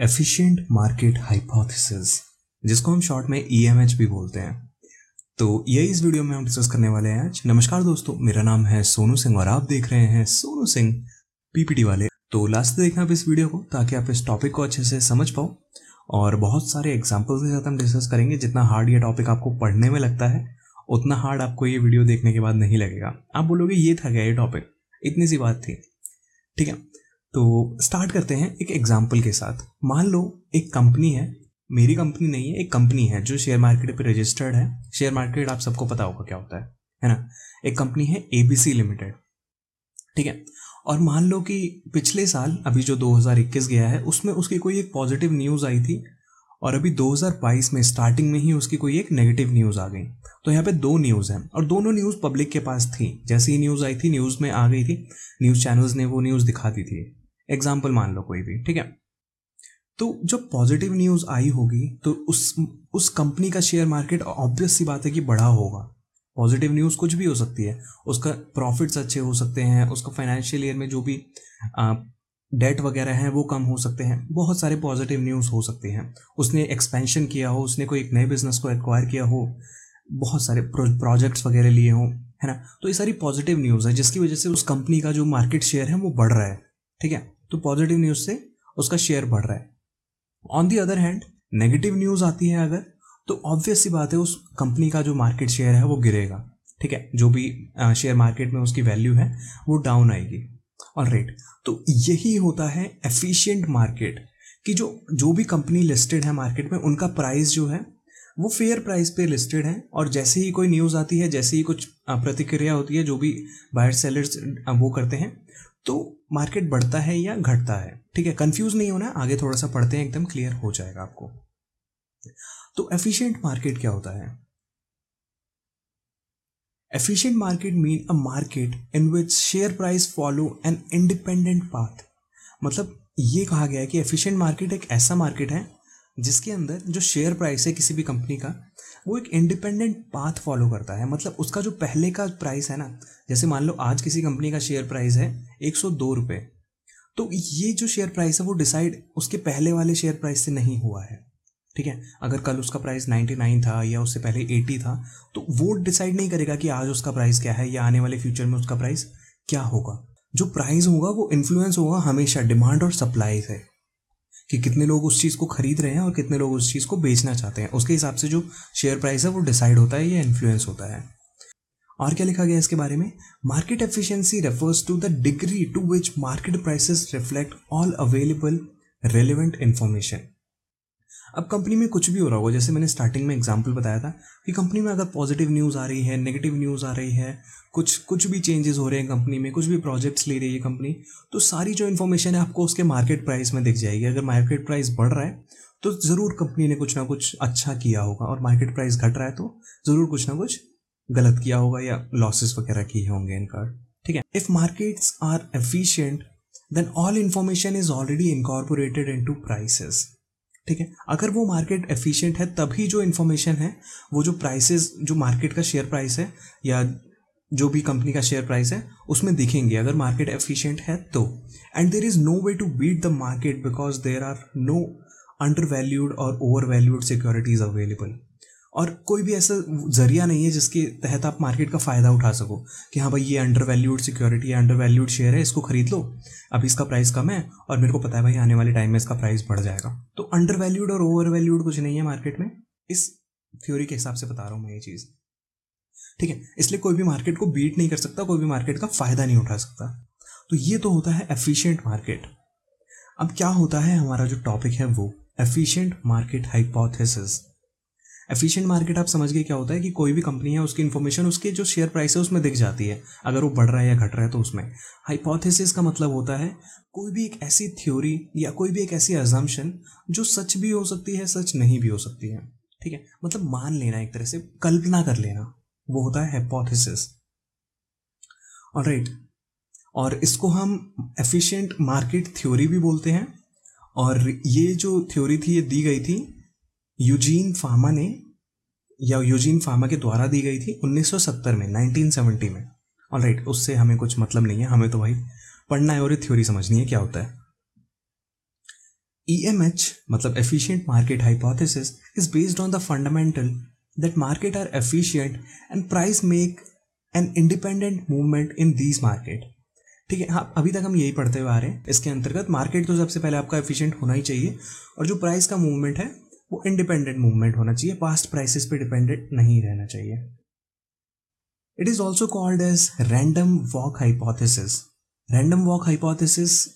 Efficient market hypothesis जिसको हम short में ईएमएच भी बोलते हैं। तो यही इस वीडियो में हम डिस्कस करने वाले हैं आज। नमस्कार दोस्तों, मेरा नाम है सोनू सिंह और आप देख रहे हैं सोनू सिंह पीपीटी वाले। तो लास्ट देखना आप इस वीडियो को, ताकि आप इस टॉपिक को अच्छे से समझ पाओ। और बहुत सारे एग्जाम्पल्स के साथ हम डिस्कस करेंगे, जितना हार्ड ये टॉपिक आपको पढ़ने में लगता है, उतना हार्ड आपको ये वीडियो देखने के बाद नहीं लगेगा। आप बोलोगे, ये था क्या ये टॉपिक इतनी सी बात थी। ठीक है? तो स्टार्ट करते हैं एक एग्ज़ाम्पल के साथ। मान लो, एक कंपनी है, मेरी कंपनी नहीं है, एक कंपनी है जो शेयर मार्केट पे रजिस्टर्ड है। शेयर मार्केट आप सबको पता होगा क्या होता है है ना? एक कंपनी है एबीसी लिमिटेड ठीक है? और मान लो कि पिछले साल, अभी जो 2021 गया है, उसमें उसकी कोई एक पॉजिटिव न्यूज़ आई थी और अभी 2022 में स्टार्टिंग में ही उसकी कोई एक नेगेटिव न्यूज़ आ गई। तो यहाँ पे दो न्यूज़ हैं और दोनों न्यूज़ पब्लिक के पास थी। जैसे ही न्यूज़ आई थी न्यूज़ में आ गई थी न्यूज़ चैनल्स ने वो न्यूज़ दिखा दी थी। एग्ज़ाम्पल मान लो कोई भी, ठीक है? तो जब पॉजिटिव न्यूज़ आई होगी तो उस उस कंपनी का शेयर मार्केट ऑब्वियस सी बात है कि बढ़ा होगा। पॉजिटिव न्यूज़ कुछ भी हो सकती है। उसका प्रॉफिट्स अच्छे हो सकते हैं, उसका फाइनेंशियल ईयर में जो भी डेट वगैरह हैं, वो कम हो सकते हैं। बहुत सारे पॉजिटिव न्यूज़ हो सकते हैं। उसने एक्सपेंशन किया हो, उसने कोई एक नए बिज़नेस को एक्वायर किया हो, बहुत सारे प्रोजेक्ट्स वगैरह लिए हों, है ना? तो ये सारी पॉजिटिव न्यूज़ है, जिसकी वजह से उस कंपनी का जो मार्केट शेयर है, वो बढ़ रहा है, ठीक है? तो पॉजिटिव न्यूज़ से उसका शेयर बढ़ रहा है। On the other hand negative news आती है अगर तो ऑब्वियस सी बात है, उस कंपनी का जो मार्केट शेयर है, वो गिरेगा। ठीक है? जो भी शेयर मार्केट में उसकी वैल्यू है, वो डाउन आएगी। और रेट तो यही होता है एफिशिएंट मार्केट कि जो जो भी कंपनी लिस्टेड है मार्केट में, उनका प्राइस जो है, वो फेयर प्राइस पे लिस्टेड है और जैसे ही कोई न्यूज़ आती है, जैसे ही कुछ प्रतिक्रिया होती है, जो भी बायर सेलर्स वो करते हैं तो मार्केट बढ़ता है या घटता है? ठीक है कंफ्यूज नहीं होना, आगे थोड़ा सा पढ़ते हैं, एकदम क्लियर हो जाएगा आपको। तो एफिशिएंट मार्केट क्या होता है? Efficient market mean a market in which share price follow an independent path मतलब ये कहा गया है कि एफिशिएंट मार्केट एक ऐसा मार्केट है जिसके अंदर जो शेयर प्राइस है किसी भी कंपनी का वो एक इंडिपेंडेंट पाथ फॉलो करता है। मतलब उसका जो पहले का प्राइस है ना, जैसे मान लो आज किसी कंपनी का शेयर प्राइस है एक सौ दो रुपये तो ये जो शेयर प्राइस है, वो डिसाइड उसके पहले वाले शेयर प्राइस से नहीं हुआ है। ठीक है? अगर कल उसका प्राइस नाइन्टी नाइन था या उससे पहले एटी था तो वो डिसाइड नहीं करेगा कि आज उसका प्राइस क्या है या आने वाले फ्यूचर में उसका प्राइस क्या होगा। जो प्राइस होगा, वो इन्फ्लुएंस होगा हमेशा डिमांड और सप्लाई से। कि कितने लोग उस चीज़ को खरीद रहे हैं और कितने लोग उस चीज़ को बेचना चाहते हैं। उसके हिसाब से जो शेयर प्राइस है वो डिसाइड होता है, या इन्फ्लुएंस होता है। और क्या लिखा गया इसके बारे में? Market efficiency refers to the degree to which market prices reflect all available relevant information अब कंपनी में कुछ भी हो रहा होगा, जैसे मैंने स्टार्टिंग में एग्ज़ाम्पल बताया था कि कंपनी में अगर पॉजिटिव न्यूज़ आ रही है नेगेटिव न्यूज़ आ रही है, कुछ कुछ भी चेंजेस हो रहे हैं कंपनी में, कुछ भी प्रोजेक्ट्स ले रही है कंपनी तो सारी जो इन्फॉर्मेशन है आपको उसके मार्केट प्राइस में दिख जाएगी। अगर मार्केट प्राइस बढ़ रहा है तो ज़रूर कंपनी ने कुछ ना कुछ अच्छा किया होगा और मार्केट प्राइस घट रहा है तो ज़रूर कुछ ना कुछ गलत किया होगा या लॉसेस वगैरह किए होंगे इनका। ठीक है? If markets are efficient then all information is already incorporated into prices ठीक है? अगर वो मार्केट एफिशिएंट है, तभी जो इन्फॉर्मेशन है, वो जो प्राइसेस जो मार्केट का शेयर प्राइस है, या जो भी कंपनी का शेयर प्राइस है, उसमें दिखेंगे। अगर मार्केट एफिशिएंट है तो। And there is no way to beat the market because there are no undervalued और ओवर वैल्यूड सिक्योरिटीज अवेलेबल और कोई भी ऐसा ज़रिया नहीं है जिसके तहत आप मार्केट का फ़ायदा उठा सको कि हाँ भाई, ये अंडर वैल्यूड सिक्योरिटी है अंडर वैल्यूड शेयर है, इसको खरीद लो। अभी इसका प्राइस कम है और मेरे को पता है भाई, आने वाले टाइम में इसका प्राइस बढ़ जाएगा। तो अंडर वैल्यूड और ओवर वैल्यूड कुछ नहीं है मार्केट में। इस थ्योरी के हिसाब से बता रहा हूँ मैं ये चीज़। ठीक है? इसलिए कोई भी मार्केट को बीट नहीं कर सकता, कोई भी मार्केट का फ़ायदा नहीं उठा सकता। तो ये तो होता है एफिशिएंट मार्केट अब क्या होता है, हमारा जो टॉपिक है वो efficient market hypothesis efficient market आप समझ गए क्या होता है कि कोई भी कंपनी है, उसकी इन्फॉर्मेशन उसके जो शेयर प्राइस है, उसमें दिख जाती है। अगर वो बढ़ रहा है या घट रहा है तो उसमें। हाइपोथेसिस का मतलब होता है, कोई भी एक ऐसी थ्योरी या कोई भी एक ऐसी अजम्पन जो सच भी हो सकती है, सच नहीं भी हो सकती है। ठीक है? मतलब मान लेना एक तरह से, कल्पना कर लेना। वो होता है हाइपोथेसिस राइट और इसको हम एफिशिएंट मार्केट थ्योरी भी बोलते हैं। और ये जो थ्योरी थी, ये दी गई थी यूजीन फार्मा ने, या यूजीन फार्मा के द्वारा दी गई थी 1970 में 1970 में। और राइट उससे हमें कुछ मतलब नहीं है, हमें तो भाई पढ़ना है और थ्योरी समझनी है, क्या होता है? EMH मतलब efficient market hypothesis, is based on the fundamental that market are efficient and price make an independent movement in these market. ठीक है हाँ अभी तक हम यही पढ़ते हुए आ रहे हैं। इसके अंतर्गत मार्केट तो सबसे पहले आपका एफिशिएंट होना ही चाहिए और जो प्राइस का मूवमेंट है वो इंडिपेंडेंट मूवमेंट होना चाहिए। पास्ट प्राइसेस पे डिपेंडेंट नहीं रहना चाहिए। It is also called as random walk hypothesis random walk hypothesis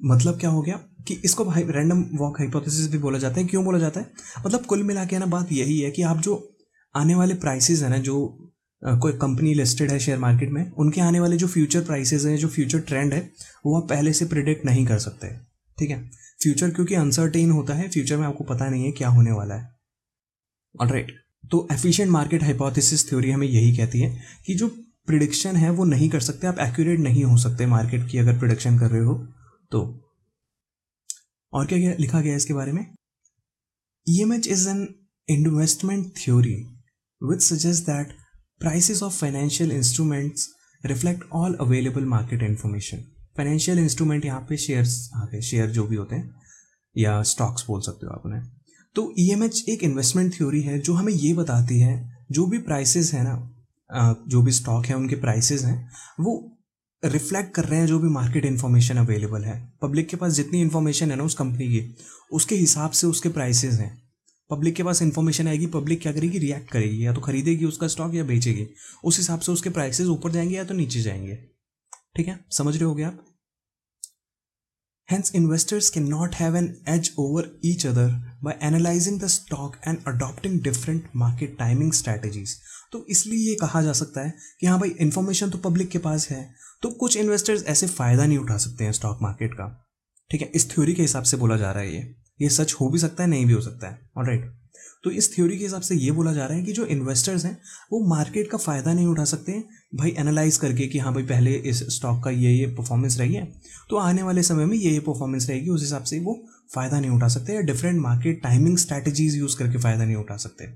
मतलब क्या हो गया कि इसको रैंडम वॉक हाइपोथेसिस भी बोला जाता है। क्यों बोला जाता है? मतलब कुल मिला के ना, बात यही है कि आप जो आने वाले प्राइसेस हैं ना, जो कोई कंपनी लिस्टेड है शेयर मार्केट में, उनके आने वाले जो फ्यूचर प्राइसेस हैं, जो फ्यूचर ट्रेंड है, वो आप पहले से प्रिडिक्ट नहीं कर सकते। ठीक है? फ्यूचर क्योंकि अनसर्टेन होता है फ्यूचर में आपको पता नहीं है क्या होने वाला है। ऑल राइट तो एफिशिएंट मार्केट हाइपोथेसिस थ्योरी हमें यही कहती है कि जो प्रिडिक्शन है वो नहीं कर सकते, आप एक्यूरेट नहीं हो सकते मार्केट की अगर प्रिडिक्शन कर रहे हो तो। और क्या क्या लिखा गया है इसके बारे में? E M H is an investment theory which suggest that prices of financial instruments reflect all available market information financial instrument यहाँ पे शेयर्स आ गए शेयर जो भी होते हैं, या स्टॉक्स बोल सकते हो आप उन्हें। तो ई एम एच एक इन्वेस्टमेंट थ्योरी है जो हमें ये बताती है, जो भी प्राइसेस है ना जो भी स्टॉक है, उनके प्राइसेस हैं, वो रिफ्लेक्ट कर रहे हैं जो भी मार्केट इन्फॉर्मेशन अवेलेबल है। पब्लिक के पास जितनी इन्फॉर्मेशन है ना उस कंपनी की, उसके हिसाब से उसके प्राइसेस हैं। पब्लिक के पास इन्फॉर्मेशन आएगी पब्लिक क्या करेगी? रिएक्ट करेगी, या तो खरीदेगी उसका स्टॉक या बेचेगी। उस हिसाब से उसके प्राइसेस ऊपर जाएँगे या तो नीचे जाएँगे। ठीक है? समझ रहे हो आप? Hence, investors cannot have an edge over each other by analyzing the stock and adopting different market timing strategies. तो इसलिए ये कहा जा सकता है कि हाँ भाई इन्फॉर्मेशन तो पब्लिक के पास है तो कुछ इन्वेस्टर्स ऐसे फ़ायदा नहीं उठा सकते हैं स्टॉक मार्केट का। ठीक है? इस थ्योरी के हिसाब से बोला जा रहा है ये। ये सच हो भी सकता है नहीं भी हो सकता है। ऑल राइट तो इस थ्योरी के हिसाब से ये बोला जा रहा है कि जो इन्वेस्टर्स हैं, वो मार्केट का फ़ायदा नहीं उठा सकते भाई एनालाइज करके कि हाँ भाई पहले इस स्टॉक का ये ये परफॉर्मेंस रही है तो आने वाले समय में ये ये परफॉर्मेंस रहेगी, उस हिसाब से वो फ़ायदा नहीं उठा सकते या different market timing strategies use करके फ़ायदा नहीं उठा सकते।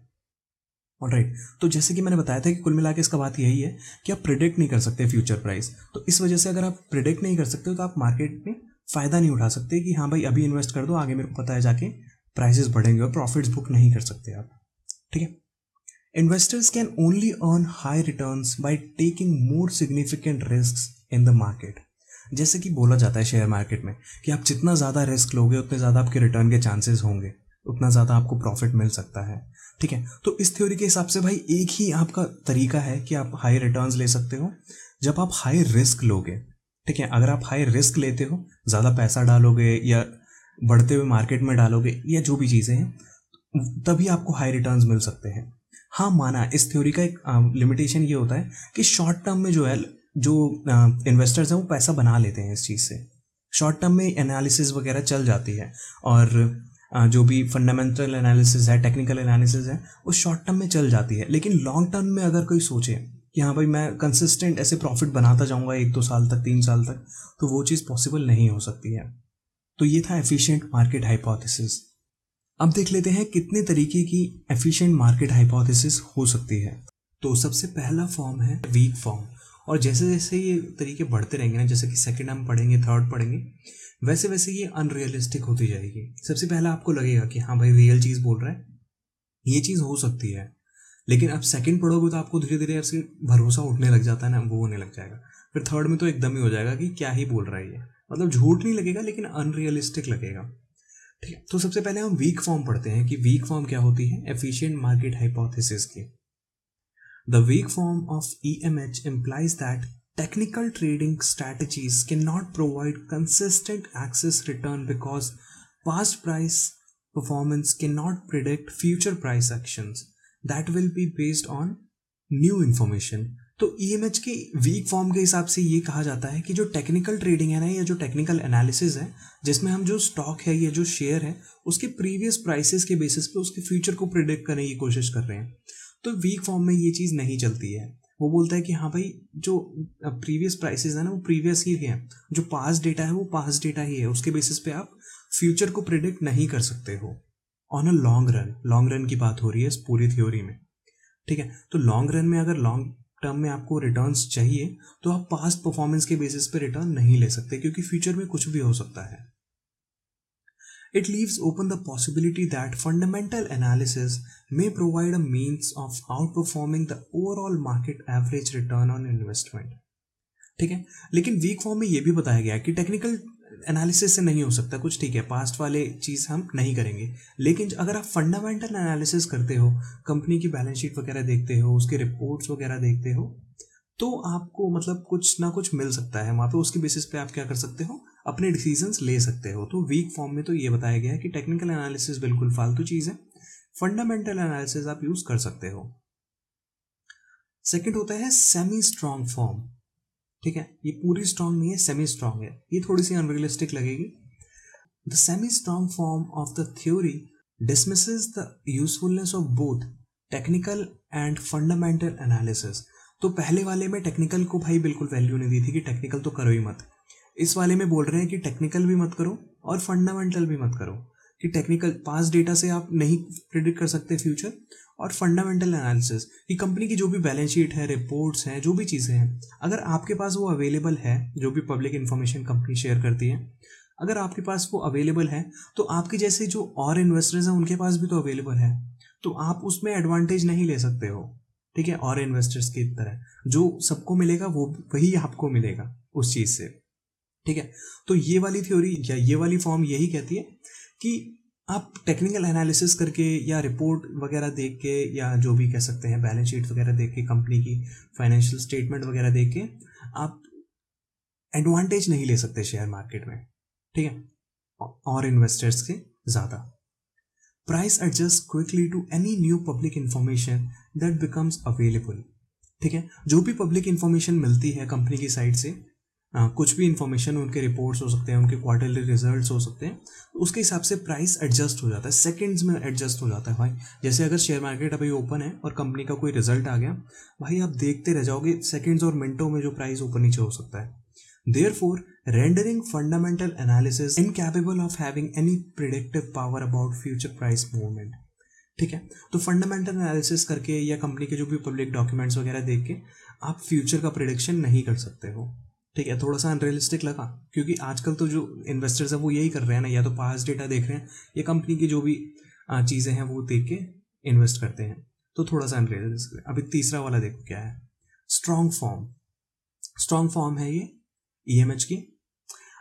और राइट तो जैसे कि मैंने बताया था कि कुल मिला के इसका बात यही है कि आप प्रिडिक्ट नहीं कर सकते फ्यूचर प्राइस तो इस वजह से अगर आप प्रिडिक्ट नहीं कर सकते तो आप मार्केट में फ़ायदा नहीं उठा सकते कि हाँ भाई अभी इन्वेस्ट कर दो, आगे मेरे को पता है जाके प्राइसेस बढ़ेंगे और प्रॉफिट्स बुक नहीं कर सकते आप। ठीक है? Investors can only earn high return by taking more significant risk in the market जैसे कि बोला जाता है शेयर मार्केट में कि आप जितना ज़्यादा रिस्क लोगे, उतने ज़्यादा आपके रिटर्न के चांसेस होंगे। उतना ज़्यादा आपको प्रॉफिट मिल सकता है। ठीक है? तो इस थ्योरी के हिसाब से भाई एक ही आपका तरीका है कि आप हाई रिटर्न्स ले सकते हो। जब आप हाई रिस्क लोगे, ठीक है? अगर आप हाई रिस्क लेते हो, ज़्यादा पैसा डालोगे या बढ़ते हुए मार्केट में डालोगे या जो भी चीज़ें हैं, तभी आपको हाई रिटर्न्स मिल सकते हैं। हाँ माना इस थ्योरी का एक लिमिटेशन ये होता है कि शॉर्ट टर्म में जो है, जो इन्वेस्टर्स हैं वो पैसा बना लेते हैं इस चीज़ से। शॉर्ट टर्म में एनालिसिस वगैरह चल जाती है और जो भी फंडामेंटल एनालिसिस है टेक्निकल एनालिसिस है, वो शॉर्ट टर्म में चल जाती है। लेकिन लॉन्ग टर्म में अगर कोई सोचे कि हाँ भाई, मैं कंसिस्टेंट ऐसे प्रॉफिट बनाता जाऊँगा एक दो साल तक, तीन साल तक तो वो चीज़ पॉसिबल नहीं हो सकती है। तो ये था एफिशिएंट मार्केट हाइपोथेसिस अब देख लेते हैं कितने तरीके की एफिशिएंट मार्केट हाइपोथेसिस हो सकती है। तो सबसे पहला फॉर्म है वीक फॉर्म और जैसे जैसे ये तरीके बढ़ते रहेंगे ना, जैसे कि सेकेंड हम पढ़ेंगे थर्ड पढ़ेंगे, वैसे वैसे ये अनरियलिस्टिक होती जाएगी। सबसे पहला आपको लगेगा कि हाँ भाई रियल चीज़ बोल रहा है, ये चीज़ हो सकती है। लेकिन अब सेकंड पढ़ोगे तो आपको धीरे धीरे ऐसे भरोसा उठने लग जाता है ना, वो होने लग जाएगा। फिर थर्ड में तो एकदम ही हो जाएगा कि क्या ही बोल रहा है ये। मतलब झूठ नहीं लगेगा, लेकिन अनरियलिस्टिक लगेगा। ठीक है तो सबसे पहले हम वीक फॉर्म पढ़ते हैं कि वीक फॉर्म क्या होती है? एफिशिएंट मार्केट हाइपोथेसिस की। The weak form of E M H implies that technical trading strategies can not provide consistent excess return because past price performance can not predict future price action that will be based on new information तो E M H के weak form के हिसाब से ये कहा जाता है कि जो टेक्निकल ट्रेडिंग है ना, या जो टेक्निकल एनालिसिस है, जिसमें हम जो स्टॉक है, या जो शेयर है, उसके प्रीवियस प्राइसेस के बेसिस पे उसके फ्यूचर को प्रिडिक्ट करने की कोशिश कर रहे हैं। तो वीक फॉर्म में ये चीज़ नहीं चलती है। वो बोलता है कि हाँ भाई, जो प्रीवियस प्राइसेस है ना, वो प्रीवियस ही है। जो पास डेटा है, वो पास डेटा ही है। उसके बेसिस पे आप फ्यूचर को प्रिडिक्ट नहीं कर सकते हो। On a long run long run की बात हो रही है इस पूरी थ्योरी में। ठीक है? तो लॉन्ग रन में अगर लॉन्ग टर्म में आपको रिटर्न चाहिए तो आप पास्ट परफॉर्मेंस के बेसिस पे रिटर्न नहीं ले सकते, क्योंकि फ्यूचर में कुछ भी हो सकता है। It leaves open the possibility that fundamental analysis may provide a means of outperforming the overall market average return on investment ठीक है? लेकिन वीक फॉर्म में यह भी बताया गया कि टेक्निकल एनालिसिस से नहीं हो सकता, कुछ ठीक है पास्ट वाले चीज़ हम नहीं करेंगे। लेकिन अगर आप फंडामेंटल एनालिसिस करते हो कंपनी की बैलेंस शीट वगैरह देखते हो, उसके रिपोर्ट्स वगैरह देखते हो तो आपको मतलब कुछ ना कुछ मिल सकता है। वहाँ पे उसके बेसिस पे आप क्या कर सकते हो, अपने डिसीजंस ले सकते हो। तो वीक फॉर्म में तो ये बताया गया है कि टेक्निकल एनालिसिस बिल्कुल फालतू चीज़ है। फंडामेंटल एनालिसिस आप यूज़ कर सकते हो। सेकेंड होता है सेमी स्ट्रॉन्ग फॉर्म ठीक है? ये पूरी स्ट्रांग नहीं है सेमी स्ट्रांग है। ये थोड़ी सी अनरियलिस्टिक लगेगी। The semi strong form of the theory dismisses the usefulness of both technical and fundamental analysis तो पहले वाले में टेक्निकल को भाई बिल्कुल वैल्यू नहीं दी थी कि टेक्निकल तो करो ही मत। इस वाले में बोल रहे हैं कि टेक्निकल भी मत करो और फंडामेंटल भी मत करो। कि टेक्निकल पास डेटा से आप नहीं प्रिडिक्ट कर सकते फ्यूचर और फंडामेंटल एनालिसिस कि कंपनी की जो भी बैलेंस शीट है रिपोर्ट्स हैं, जो भी चीज़ें हैं, अगर आपके पास वो अवेलेबल है, जो भी पब्लिक इन्फॉर्मेशन कंपनी शेयर करती है, अगर आपके पास वो अवेलेबल है तो आपके जैसे जो और इन्वेस्टर्स हैं, उनके पास भी तो अवेलेबल है। तो आप उसमें एडवांटेज नहीं ले सकते हो, ठीक है, और इन्वेस्टर्स की तरह। जो सबको मिलेगा, वो वही आपको मिलेगा उस चीज़ से, ठीक है। तो ये वाली थ्योरी या ये वाली फॉर्म यही कहती है कि आप टेक्निकल एनालिसिस करके या रिपोर्ट वगैरह देख के या जो भी कह सकते हैं बैलेंस शीट वगैरह देख के कंपनी की फाइनेंशियल स्टेटमेंट वगैरह देख के आप एडवांटेज नहीं ले सकते शेयर मार्केट में, ठीक है? और इन्वेस्टर्स के ज़्यादा। Price adjust quickly to any new public information that becomes available ठीक है? जो भी पब्लिक इंफॉर्मेशन मिलती है कंपनी की साइड से कुछ भी इन्फॉर्मेशन उनके रिपोर्ट्स हो सकते हैं, उनके क्वार्टरली रिजल्ट्स हो सकते हैं उसके हिसाब से प्राइस एडजस्ट हो जाता है सेकंड्स में एडजस्ट हो जाता है भाई। जैसे अगर शेयर मार्केट अभी ओपन है और कंपनी का कोई रिज़ल्ट आ गया, भाई आप देखते रह जाओगे सेकंड्स और मिनटों में जो प्राइस ऊपर नीचे हो सकता है। Therefore rendering fundamental analysis incapable of having any predictive power about future price movement ठीक है? तो फंडामेंटल एनालिसिस करके या कंपनी के जो भी पब्लिक डॉक्यूमेंट्स वगैरह देख के आप फ्यूचर का प्रिडिक्शन नहीं कर सकते हो। ठीक है, थोड़ा सा अनरियलिस्टिक लगा, क्योंकि आजकल तो जो इन्वेस्टर्स है वो यही कर रहे हैं ना, या तो पास डेटा देख रहे हैं, या कंपनी की जो भी चीज़ें हैं वो देख के इन्वेस्ट करते हैं। तो थोड़ा सा अनरियलिस्टिक अभी तीसरा वाला देखो क्या है। स्ट्रॉन्ग फॉर्म स्ट्रॉन्ग फॉर्म है ये ई एम एच की।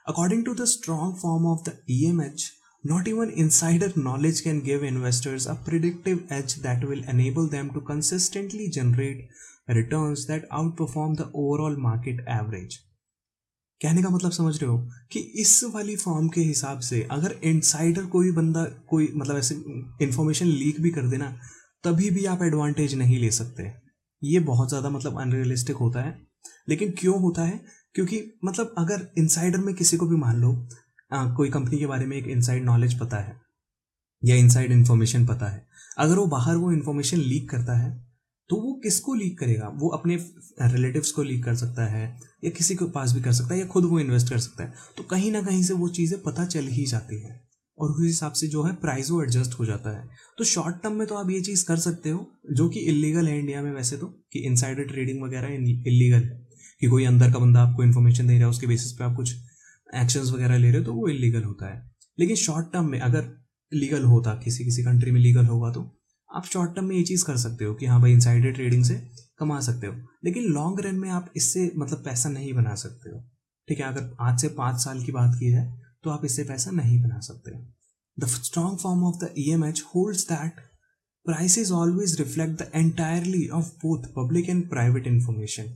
According to the strong form of the E M H not even insider knowledge can give investors a predictive edge that will enable them to consistently generate returns that outperform the overall market average कहने का मतलब समझ रहे हो कि इस वाली form के हिसाब से अगर इनसाइडर कोई बंदा कोई मतलब ऐसे इंफॉर्मेशन लीक भी कर देना तभी भी आप एडवांटेज नहीं ले सकते। ये बहुत ज़्यादा मतलब अनरियलिस्टिक होता है। लेकिन क्यों होता है? क्योंकि मतलब अगर इनसाइडर में किसी को भी मान लो आ, कोई कंपनी के बारे में एक इनसाइड नॉलेज पता है या इनसाइड इन्फॉर्मेशन पता है अगर वो बाहर वो इन्फॉर्मेशन लीक करता है तो वो किसको लीक करेगा? वो अपने रिलेटिव्स को लीक कर सकता है, या किसी के पास भी कर सकता है, या खुद वो इन्वेस्ट कर सकता है। तो कहीं ना कहीं से वो चीज़ें पता चल ही जाती है, और उस हिसाब से जो है प्राइस वो एडजस्ट हो जाता है। तो शॉर्ट टर्म में तो आप ये चीज़ कर सकते हो, जो कि इलीगल है इंडिया में वैसे तो कि इनसाइडर ट्रेडिंग वगैरह इलीगल है। कि कोई अंदर का बंदा आपको इन्फॉर्मेशन दे रहा है, उसके बेसिस पे आप कुछ एक्शंस वगैरह ले रहे हो तो वो इलीगल होता है। लेकिन शॉर्ट टर्म में अगर लीगल होता, किसी किसी कंट्री में लीगल होगा तो आप शॉर्ट टर्म में ये चीज़ कर सकते हो कि हाँ भाई इनसाइडर ट्रेडिंग से कमा सकते हो। लेकिन लॉन्ग रन में आप इससे मतलब पैसा नहीं बना सकते हो। ठीक है, अगर आज से पाँच साल की बात की जाए तो आप इससे पैसा नहीं बना सकते the strong form of the E M H holds that prices always reflect the entirely of both public and private information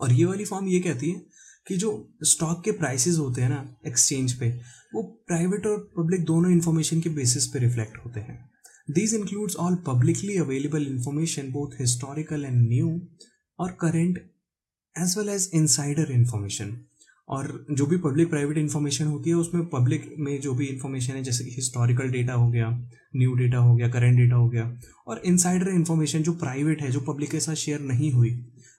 और ये वाली फॉर्म ये कहती है कि जो स्टॉक के प्राइसेस होते हैं ना एक्सचेंज पे, वो प्राइवेट और पब्लिक दोनों इन्फॉर्मेशन के बेसिस पे रिफ्लेक्ट होते हैं। These includes all publicly available information, both historical and new और current, as well as insider information. और जो भी पब्लिक प्राइवेट इन्फॉर्मेशन होती है उसमें पब्लिक में जो भी इन्फॉर्मेशन है जैसे कि हिस्टोरिकल डेटा हो गया न्यू डेटा हो गया करेंट डेटा हो गया और इनसाइडर इन्फॉर्मेशन जो प्राइवेट है जो पब्लिक के साथ शेयर नहीं हुई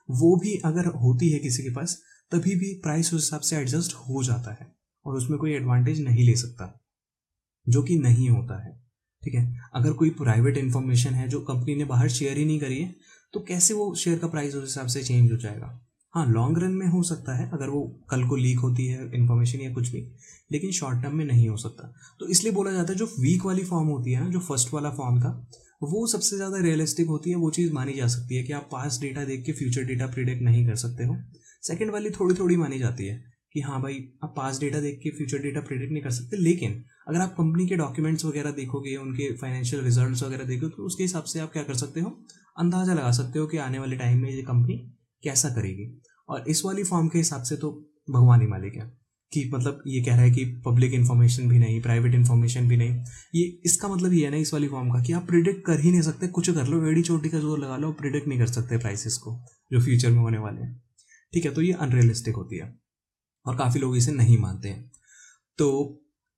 वो भी अगर होती है किसी के पास तभी भी प्राइस उस हिसाब से एडजस्ट हो जाता है और उसमें कोई एडवांटेज नहीं ले सकता जो कि नहीं होता है ठीक है? अगर कोई प्राइवेट इन्फॉर्मेशन है जो कंपनी ने बाहर शेयर ही नहीं करी है तो कैसे वो शेयर का प्राइस उस हिसाब से चेंज हो जाएगा? हाँ लॉन्ग रन में हो सकता है अगर वो कल को लीक होती है इन्फॉर्मेशन या कुछ भी, लेकिन शॉर्ट टर्म में नहीं हो सकता। तो इसलिए बोला जाता है जो वीक वाली फॉर्म होती है ना, जो फ़र्स्ट वाला फॉर्म था, वो सबसे ज़्यादा रियलिस्टिक होती है, वो चीज़ मानी जा सकती है कि आप पास डेटा देख के फ्यूचर डेटा प्रिडिक्ट नहीं कर सकते हो। सेकेंड वाली थोड़ी थोड़ी मानी जाती है कि हाँ भाई, आप पास डेटा देख के फ्यूचर डेटा प्रिडिक्ट नहीं कर सकते, लेकिन अगर आप कंपनी के डॉक्यूमेंट्स वगैरह देखोगे उनके फाइनेंशियल रिजल्ट्स वगैरह देखोगे तो उसके हिसाब से आप क्या कर सकते हो? अंदाज़ा लगा सकते हो कि आने वाले टाइम में ये कंपनी कैसा करेगी। और इस वाली फॉर्म के हिसाब से तो भगवान ही मालिक है कि मतलब ये कह रहा है कि पब्लिक इन्फॉर्मेशन भी नहीं प्राइवेट इन्फॉर्मेशन भी नहीं। ये, इसका मतलब ये है ना इस वाली फॉर्म का कि आप प्रिडिक्ट कर ही नहीं सकते, कुछ कर लो, एड़ी चोटी का ज़ोर लगा लो प्रिडिक्ट नहीं कर सकते प्राइसेस को, जो फ्यूचर में होने वाले हैं। ठीक है तो ये अनरियलिस्टिक होती है और काफ़ी लोग इसे नहीं मानते हैं। तो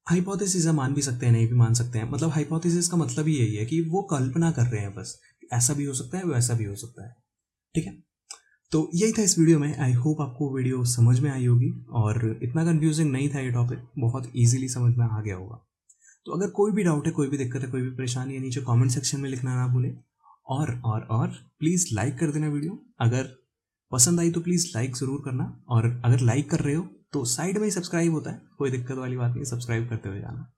हाइपोथेसिस मान भी सकते हैं, नहीं भी मान सकते हैं। मतलब हाइपोथेसिस का मतलब ही यही है कि वो कल्पना कर रहे हैं बस। ऐसा भी हो सकता है, वैसा भी हो सकता है। ठीक है? तो यही था इस वीडियो में। आई होप आपको वीडियो समझ में आई होगी और इतना कन्फ्यूजिंग नहीं था ये टॉपिक बहुत ईजिली समझ में आ गया होगा। तो अगर कोई भी डाउट है, कोई भी दिक्कत है, कोई भी परेशानी है, नीचे कमेंट सेक्शन में लिखना ना भूलें। और और और प्लीज़ लाइक कर देना वीडियो। अगर पसंद आई तो प्लीज़ लाइक ज़रूर करना। और अगर लाइक कर रहे हो तो साइड में ही सब्सक्राइब होता है, कोई दिक्कत वाली बात नहीं, सब्सक्राइब करते हुए जाना।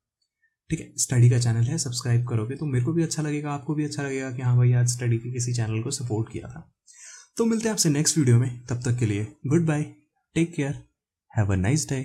ठीक है, स्टडी का चैनल है, सब्सक्राइब करोगे तो मेरे को भी अच्छा लगेगा, आपको भी अच्छा लगेगा कि हाँ भाई आज स्टडी के किसी चैनल को सपोर्ट किया था। तो मिलते हैं आपसे नेक्स्ट वीडियो में, तब तक के लिए goodbye, take care, have a nice day.